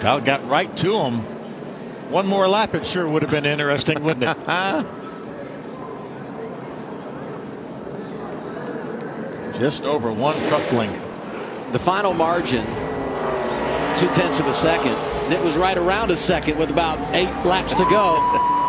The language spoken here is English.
Kyle got right to him. One more lap, it sure would have been interesting, wouldn't it? Just over one truck length. The final margin, two tenths of a second. It was right around a second with about eight laps to go.